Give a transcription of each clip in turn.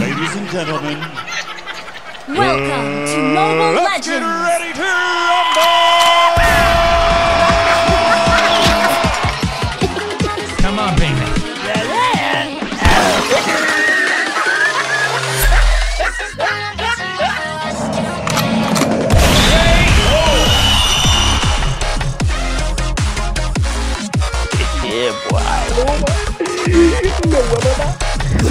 Ladies and gentlemen, Welcome to Mobile uh, let's get Legends! ready to rumble!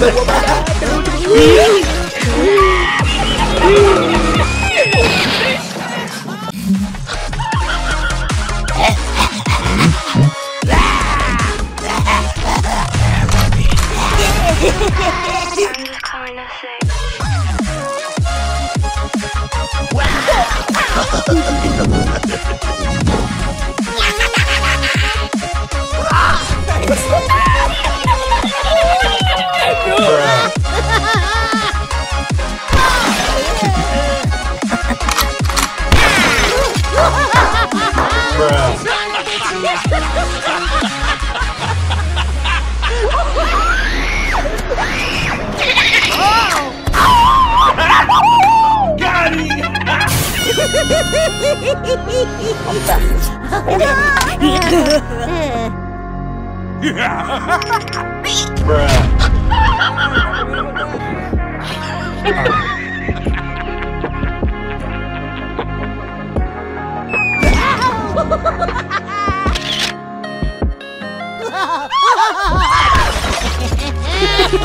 Hãy subscribe cho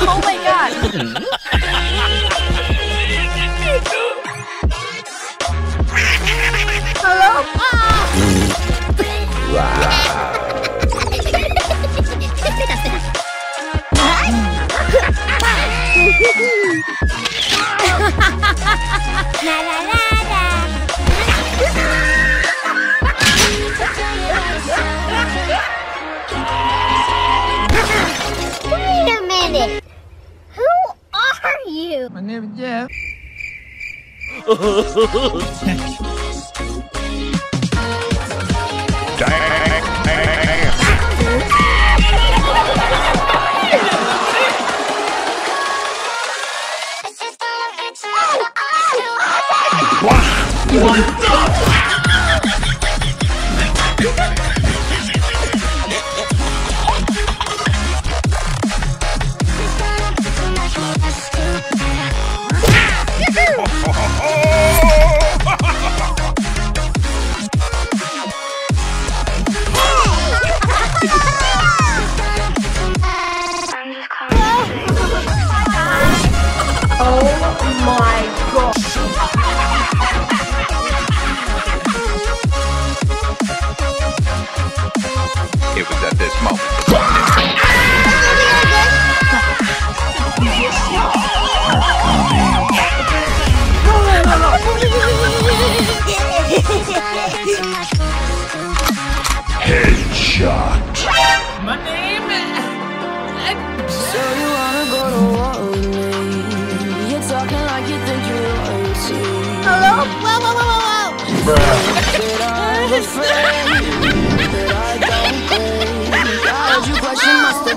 Oh my god! I'm It at this moment. My name is... So you wanna go to war with me? You're talking like you think you're royalty. Hello? Whoa, whoa, whoa, whoa, whoa. That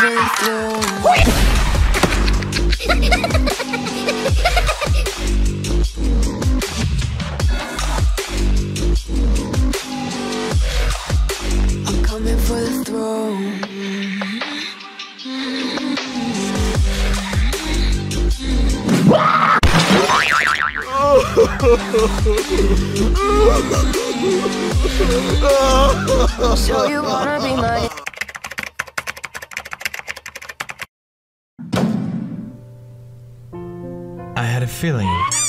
So you wanna be my feeling.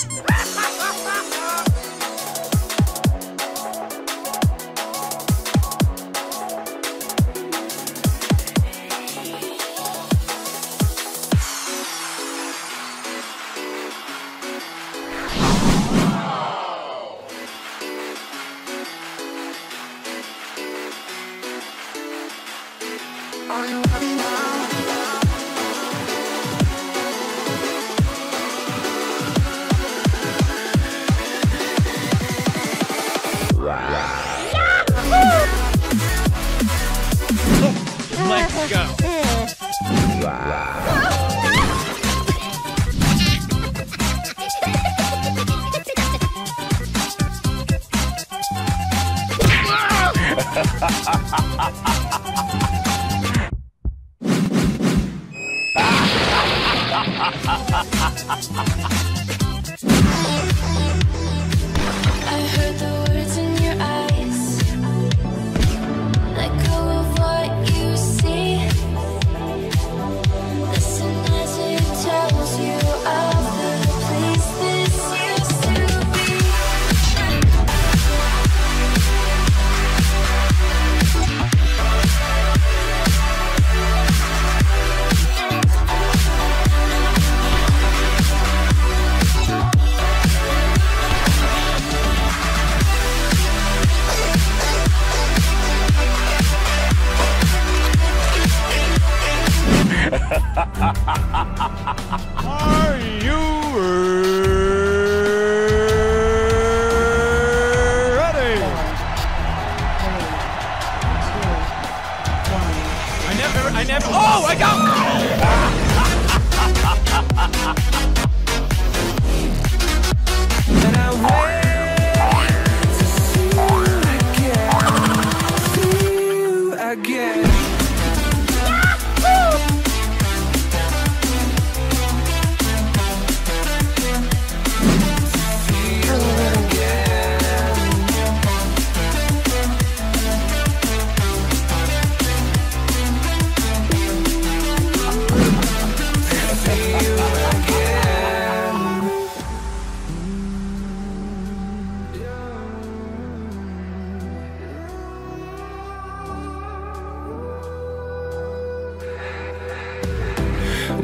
ha ha ha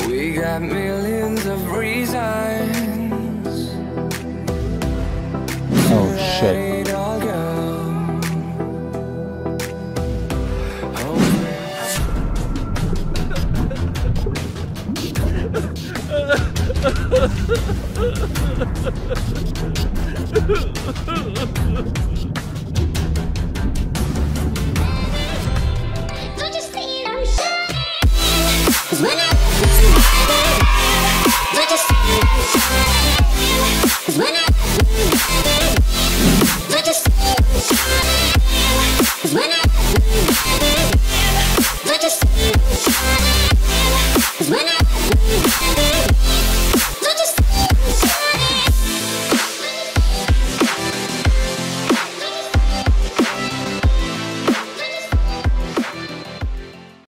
We got millions of reasons. Oh shit. Bye.